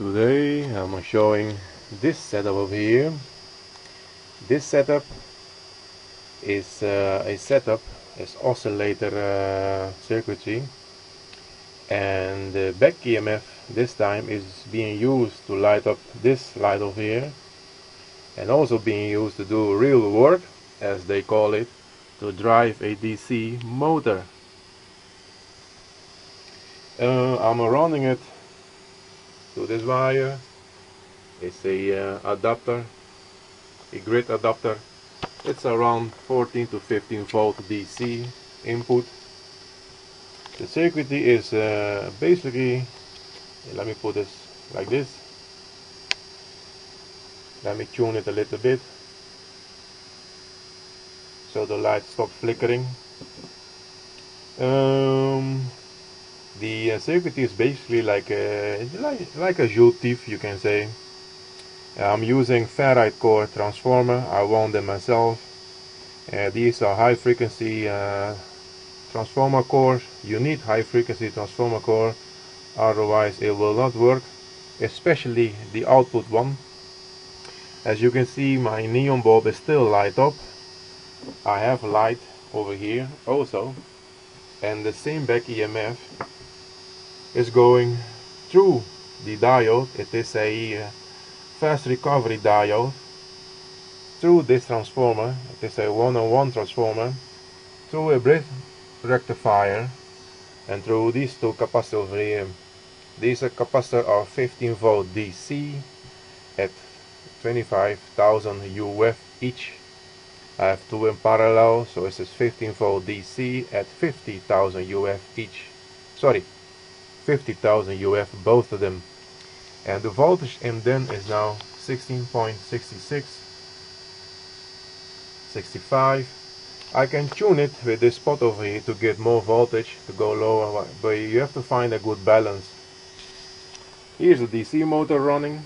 Today I'm showing this setup over here. This setup is uh, a setup as oscillator uh, circuitry and the back EMF this time is being used to light up this light over here and also being used to do real work as they call it to drive a DC motor. Uh, I'm running it to this wire. It's a uh, adapter, a grid adapter. It's around 14 to 15 volt DC input. The circuitry is uh, basically, let me put this like this. Let me tune it a little bit so the light stops flickering. Um, the uh, circuitry is basically like a like, like a Joule you can say. I'm using ferrite core transformer. I wound them myself. Uh, these are high frequency uh, transformer cores. You need high frequency transformer core, otherwise it will not work. Especially the output one. As you can see, my neon bulb is still light up. I have light over here also and the same back EMF is going through the diode it is a uh, fast recovery diode through this transformer. It is a one-on-one transformer through a bridge rectifier and through these two capacitors here. These are capacitors are 15 volt DC at 25,000 UF each. I have two in parallel, so this is 15 volt DC at 50,000 UF each. Sorry, 50,000 UF both of them. And the voltage in them is now 16.66, 65. I can tune it with this spot over here to get more voltage to go lower, but you have to find a good balance. Here's the DC motor running.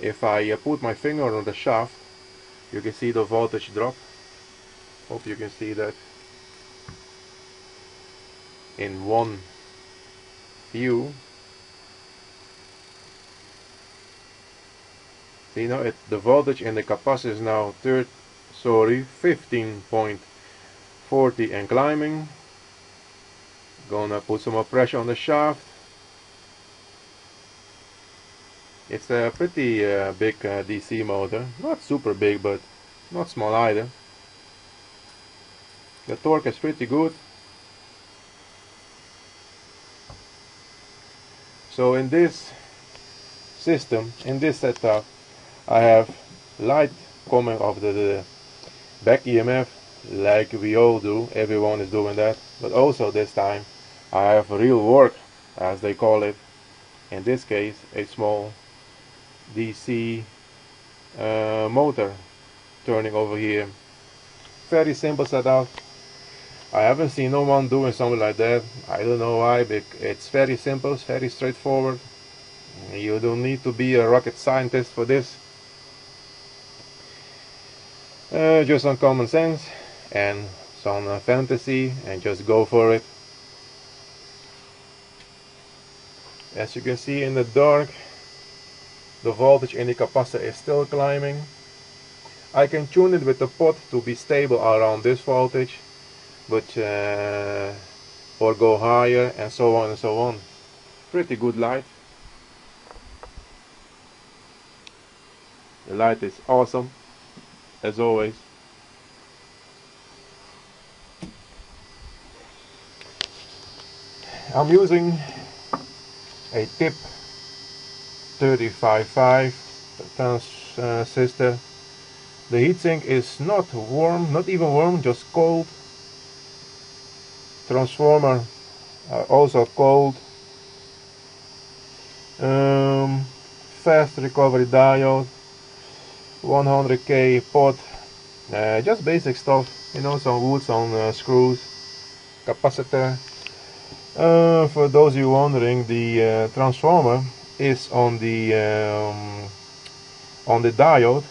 If I uh, put my finger on the shaft, you can see the voltage drop hope you can see that in one view see now it, the voltage in the capacitor is now third sorry 15.40 and climbing gonna put some more pressure on the shaft It's a pretty uh, big uh, DC motor, not super big but not small either. The torque is pretty good. So in this system, in this setup, I have light coming off the, the back EMF like we all do, everyone is doing that, but also this time I have real work as they call it, in this case a small DC uh, motor turning over here. Very simple setup I haven't seen no one doing something like that. I don't know why but it's very simple it's very straightforward. You don't need to be a rocket scientist for this. Uh, just some common sense and some uh, fantasy and just go for it. As you can see in the dark the voltage in the capacitor is still climbing. I can tune it with the pot to be stable around this voltage, but uh, or go higher and so on and so on. Pretty good light. The light is awesome, as always. I'm using a tip 35.5 transistor. The heatsink is not warm, not even warm, just cold. Transformer uh, also cold. Um, fast recovery diode, 100k pot, uh, just basic stuff, you know, some wood, some uh, screws, capacitor. Uh, for those you wondering, the uh, transformer is on the um, on the diode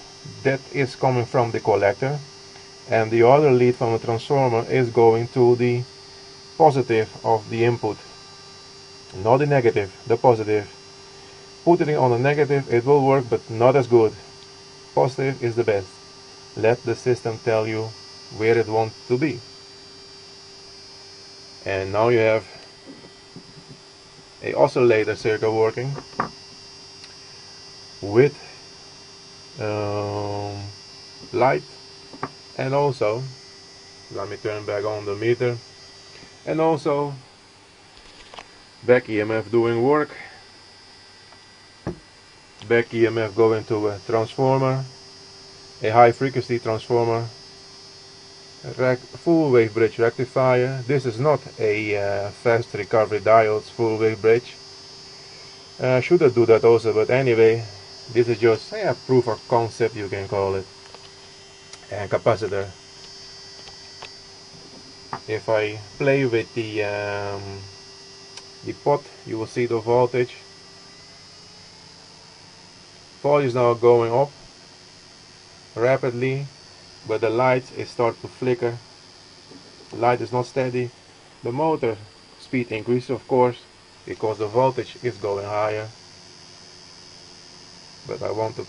that is coming from the collector and the other lead from the transformer is going to the positive of the input not the negative the positive. Put it on a negative it will work but not as good. Positive is the best. Let the system tell you where it wants to be. And now you have a oscillator circuit working with um, light. And also let me turn back on the meter and also back EMF doing work. Back EMF going to a transformer a high frequency transformer full wave bridge rectifier. This is not a uh, fast recovery diodes full wave bridge. Uh, should have do that also but anyway this is just yeah, proof of concept you can call it and capacitor if I play with the um, the pot you will see the voltage. Voltage is now going up rapidly but the light is start to flicker. The light is not steady. The motor speed increases of course because the voltage is going higher. But I want to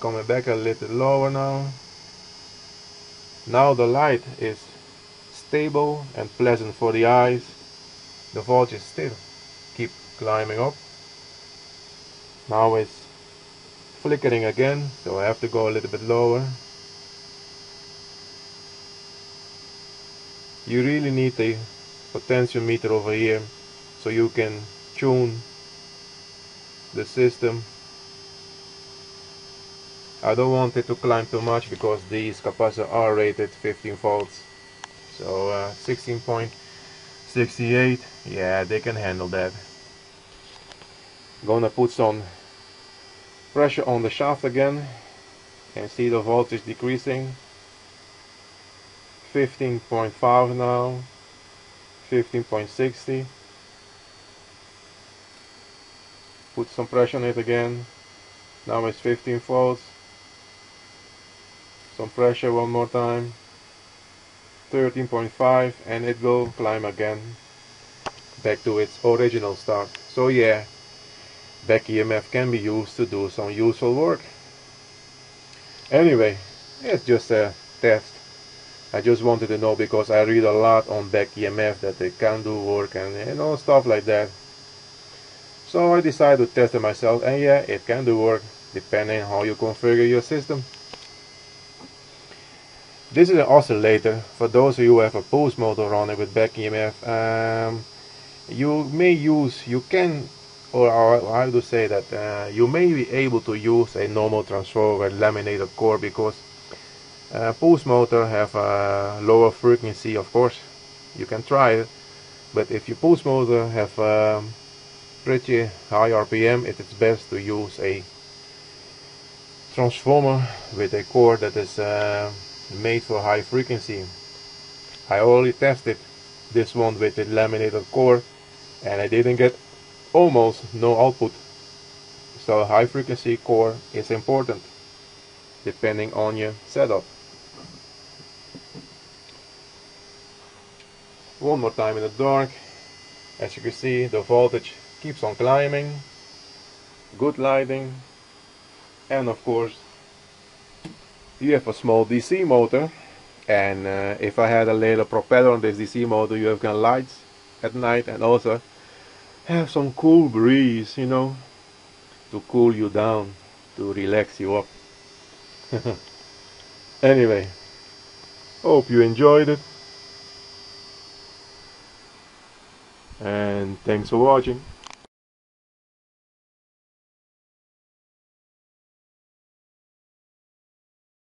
come back a little lower now. Now the light is stable and pleasant for the eyes the voltage still keep climbing up. Now it's flickering again so I have to go a little bit lower. You really need a potentiometer over here so you can tune the system. I don't want it to climb too much because these capacitors are rated 15 volts so uh, 16.68 yeah they can handle that. Gonna put some pressure on the shaft again and see the voltage decreasing. 15.5 now 15.60 put some pressure on it again. Now it's 15 volts. Some pressure one more time 13.5 and it will climb again back to its original start. So yeah back EMF can be used to do some useful work. Anyway it's just a test. I just wanted to know because I read a lot on back EMF that they can do work and you know stuff like that. So I decided to test it myself and yeah it can do work depending how you configure your system this is an oscillator for those of you who have a pulse motor on it with back EMF um, you may use you can or I have to say that uh, you may be able to use a normal transformer laminated core because uh, pulse motor have a lower frequency of course. You can try it but if your pulse motor have um, pretty high RPM it is best to use a transformer with a core that is uh, made for high frequency. I already tested this one with a laminated core and I didn't get almost no output. So high frequency core is important depending on your setup. One more time in the dark. As you can see the voltage keeps on climbing. Good lighting. And of course you have a small DC motor and uh, if I had a little propeller on this DC motor you have got lights at night and also have some cool breeze you know to cool you down to relax you up. Anyway hope you enjoyed it. And thanks for watching